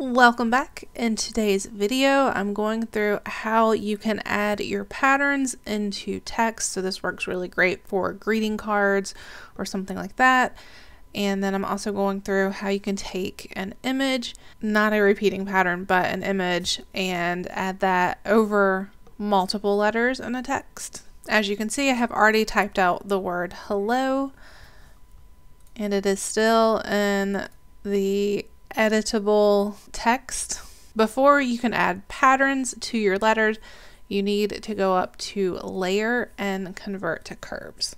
Welcome back. In today's video, I'm going through how you can add your patterns into text. So this works really great for greeting cards or something like that. And then I'm also going through how you can take an image, not a repeating pattern, but an image and add that over multiple letters in a text. As you can see, I have already typed out the word hello and it is still in the editable text. Before you can add patterns to your letters, you need to go up to layer and convert to curves.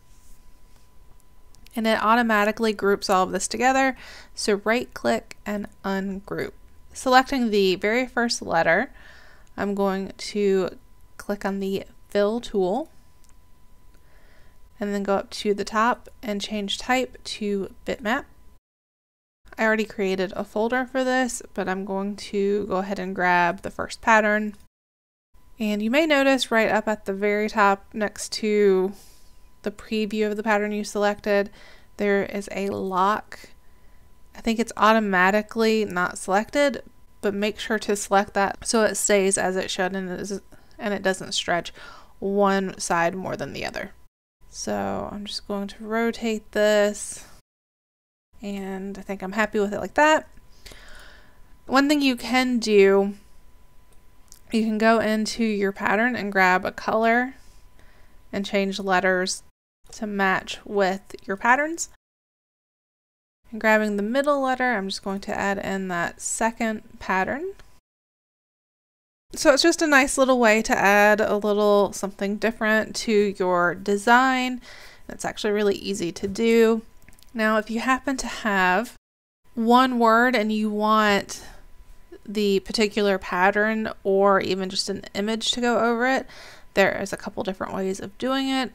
And it automatically groups all of this together. So right click and ungroup. Selecting the very first letter, I'm going to click on the fill tool and then go up to the top and change type to bitmap. I already created a folder for this, but I'm going to go ahead and grab the first pattern. And you may notice right up at the very top next to the preview of the pattern you selected, there is a lock. I think it's automatically not selected, but make sure to select that so it stays as it should and it, is, and it doesn't stretch one side more than the other. So I'm just going to rotate this and I think I'm happy with it like that. One thing you can do, you can go into your pattern and grab a color and change letters to match with your patterns. And grabbing the middle letter, I'm just going to add in that second pattern. So it's just a nice little way to add a little something different to your design. It's actually really easy to do. Now, if you happen to have one word and you want the particular pattern or even just an image to go over it, there is a couple different ways of doing it.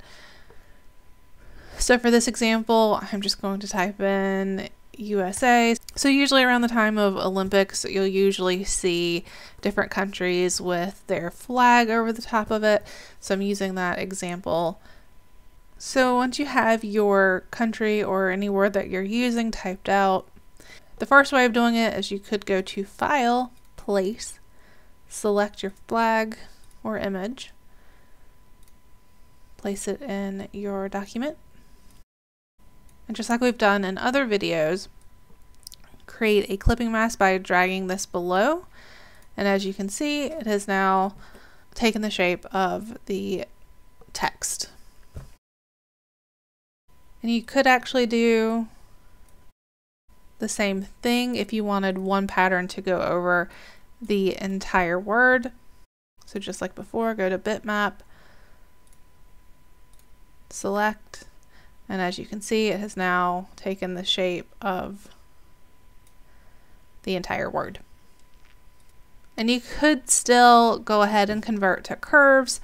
So for this example, I'm just going to type in USA. So usually around the time of Olympics, you'll usually see different countries with their flag over the top of it. So I'm using that example so once you have your country or any word that you're using typed out, the first way of doing it is you could go to File, Place, select your flag or image, place it in your document, and just like we've done in other videos, create a clipping mask by dragging this below. And as you can see, it has now taken the shape of the text. And you could actually do the same thing if you wanted one pattern to go over the entire word. So just like before, go to bitmap, select, and as you can see, it has now taken the shape of the entire word. And you could still go ahead and convert to curves,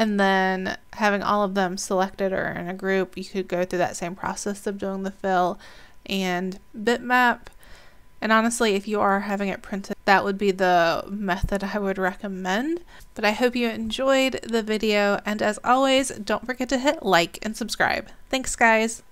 and then having all of them selected or in a group, you could go through that same process of doing the fill and bitmap. And honestly, if you are having it printed, that would be the method I would recommend. But I hope you enjoyed the video. And as always, don't forget to hit like and subscribe. Thanks, guys.